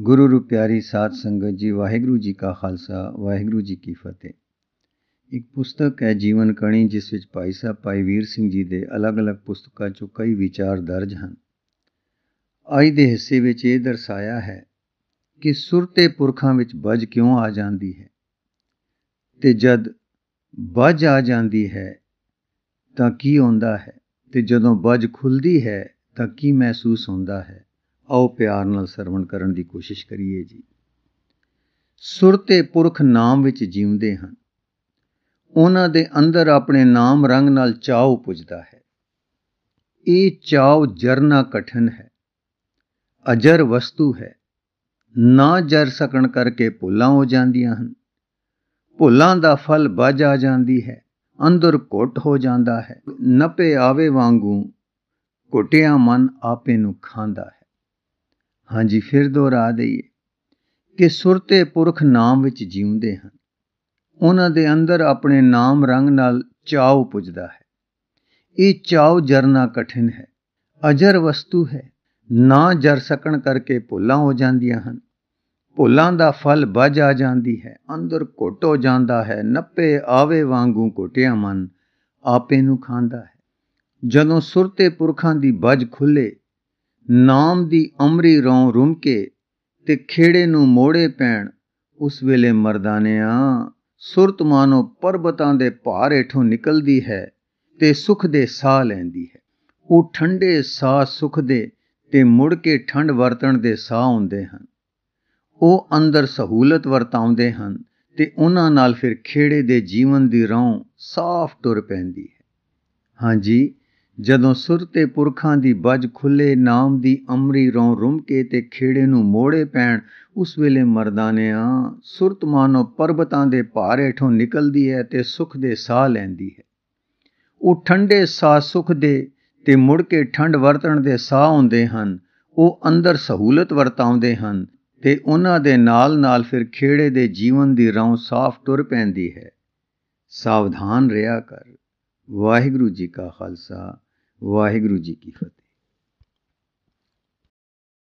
ਗੁਰੂ ਰੂ ਪਿਆਰੀ ਸਾਧ ਸੰਗਤ ਜੀ, ਵਾਹਿਗੁਰੂ ਜੀ ਕਾ ਖਾਲਸਾ, ਵਾਹਿਗੁਰੂ ਜੀ ਕੀ ਫਤਿਹ। ਇੱਕ ਪੁਸਤਕ ਹੈ ਜੀਵਨ ਕਣੀ, ਜਿਸ ਵਿੱਚ ਭਾਈ ਸਾਹਿਬ ਭਾਈ ਵੀਰ ਸਿੰਘ ਜੀ ਦੇ ਅਲੱਗ-ਅਲੱਗ ਪੁਸਤਕਾਂ ਚੋਂ ਕਈ ਵਿਚਾਰ ਦਰਜ ਹਨ। ਅੱਜ ਦੇ ਹਿੱਸੇ ਵਿੱਚ ਇਹ ਦਰਸਾਇਆ ਹੈ ਕਿ ਸੁਰਤੇ ਪੁਰਖਾਂ ਵਿੱਚ ਬਜ ਕਿਉਂ ਆ ਜਾਂਦੀ ਹੈ? ਤੇ ਜਦ ਬਜ ਆ ਜਾਂਦੀ ਹੈ, ਤਾਂ ਕੀ ਹੁੰਦਾ ਹੈ? ਤੇ ਜਦੋਂ ਬਜ ਖੁੱਲਦੀ ਹੈ, ਤਾਂ ਕੀ ਮਹਿਸੂਸ ਹੁੰਦਾ ਹੈ? ਆਓ ਪਿਆਰ ਨਾਲ ਸਰਵਣ ਕਰਨ ਦੀ ਕੋਸ਼ਿਸ਼ ਕਰੀਏ ਜੀ। ਸੁਰ ਸੁਰਤੇ ਪੁਰਖ ਨਾਮ ਵਿੱਚ ਜਿਉਂਦੇ ਹਨ। ਉਹਨਾਂ ਦੇ ਅੰਦਰ ਆਪਣੇ ਨਾਮ ਰੰਗ ਨਾਲ ਚਾਉ ਪੁੱਜਦਾ ਹੈ। ਇਹ ਚਾਉ ਜਰਨਾ ਕਠਨ ਹੈ। ਅਜਰ ਵਸਤੂ ਹੈ। ਨਾ ਜਰ ਸਕਣ ਕਰਕੇ ਭੁੱਲਾਂ ਹੋ ਜਾਂਦੀਆਂ ਹਨ। ਭੁੱਲਾਂ ਦਾ ਫਲ ਵੱਜ ਆ ਜਾਂਦੀ ਹੈ। ਅੰਦਰ ਘੁੱਟ ਹੋ ਜਾਂਦਾ ਹੈ। ਨਪੇ ਆਵੇ ਵਾਂਗੂ ਘੁੱਟਿਆ ਮਨ ਆਪੇ ਨੂੰ ਖਾਂਦਾ ਹੈ। ਹਾਂਜੀ, ਫਿਰ ਦੁਹਰਾ ਦਈਏ ਕਿ ਸੁਰਤੇ ਪੁਰਖ ਨਾਮ ਵਿੱਚ ਜਿਉਂਦੇ ਹਨ। ਉਹਨਾਂ ਦੇ ਅੰਦਰ ਆਪਣੇ ਨਾਮ ਰੰਗ ਨਾਲ ਚਾਉ ਪੁੱਜਦਾ ਹੈ। ਇਹ ਚਾਉ ਜਰਨਾ ਕਠਿਨ ਹੈ, ਅਜਰ ਵਸਤੂ ਹੈ। ਨਾ ਜਰ ਸਕਣ ਕਰਕੇ ਭੁੱਲਾਂ ਹੋ ਜਾਂਦੀਆਂ ਹਨ। ਭੁੱਲਾਂ ਦਾ ਫਲ ਵੱਜ ਆ ਜਾਂਦੀ ਹੈ, ਅੰਦਰ ਘੁੱਟ ਹੋ ਜਾਂਦਾ ਹੈ, ਨੱਪੇ ਆਵੇ ਵਾਂਗੂ ਘੁੱਟਿਆ ਮਨ ਆਪੇ ਨੂੰ ਖਾਂਦਾ ਹੈ। ਜਦੋਂ ਸੁਰਤੇ ਪੁਰਖਾਂ ਦੀ ਬਜ ਖੁੱਲੇ ਨਾਮ ਦੀ ਅਮਰੀ ਰੌਂ ਰੁਮ ਕੇ ਤੇ ਖੇੜੇ ਨੂੰ ਮੋੜੇ ਪੈਣ। ਉਸ ਵੇਲੇ ਮਰਦਾਨਿਆਂ, ਸੁਰਤ ਮਾਨੋ ਪਰਬਤਾਂ ਦੇ ਭਾਰ ਹੇਠੋਂ ਨਿਕਲਦੀ ਹੈ ਤੇ ਸੁਖ ਦੇ ਸਾਹ ਲੈਂਦੀ ਹੈ। ਉਹ ਠੰਡੇ ਸਾਹ ਸੁਖ ਦੇ ਤੇ ਮੁੜ ਕੇ ਠੰਡ ਵਰਤਣ ਦੇ ਸਾਹ ਹੁੰਦੇ ਹਨ। ਉਹ ਅੰਦਰ ਸਹੂਲਤ ਵਰਤਾਉਂਦੇ ਹਨ ਤੇ ਉਹਨਾਂ ਨਾਲ ਫਿਰ ਖੇੜੇ ਦੇ ਜੀਵਨ ਦੀ ਰੌਂ ਸਾਫ਼ ਟੁਰ ਪੈਂਦੀ ਹੈ। ਹਾਂਜੀ ਜਦੋਂ ਸੁਰ ਤੇ ਪੁਰਖਾਂ ਦੀ ਬਜ ਖੁੱਲੇ, ਨਾਮ ਦੀ ਅਮਰੀ ਰੋਂ ਰੁਮ ਕੇ ਤੇ ਖੇੜੇ ਨੂੰ ਮੋੜੇ ਪੈਣ, ਉਸ ਵੇਲੇ ਮਰਦਾਨਿਆਂ ਸੁਰਤ ਮਾਨੋ ਪਰਬਤਾਂ ਦੇ ਭਾਰ ਹੇਠੋਂ ਨਿਕਲਦੀ ਹੈ ਤੇ ਸੁਖ ਦੇ ਸਾਹ ਲੈਂਦੀ ਹੈ। ਉਹ ਠੰਡੇ ਸਾਹ ਸੁਖ ਦੇ ਤੇ ਮੁੜ ਕੇ ਠੰਡ ਵਰਤਣ ਦੇ ਸਾਹ ਹੁੰਦੇ ਹਨ, ਉਹ ਅੰਦਰ ਸਹੂਲਤ ਵਰਤਾਉਂਦੇ ਹਨ ਤੇ ਉਹਨਾਂ ਦੇ ਨਾਲ-ਨਾਲ ਫਿਰ ਖੇੜੇ ਦੇ ਜੀਵਨ ਦੀ ਰੌਂ ਸਾਫ਼ ਟੁਰ ਪੈਂਦੀ ਹੈ। ਸਾਵਧਾਨ ਰਿਹਾ ਕਰ। ਵਾਹਿਗੁਰੂ ਜੀ ਕਾ ਖਾਲਸਾ। ਵਾਹਿਗੁਰੂ ਜੀ ਕੀ ਫਤਿਹ।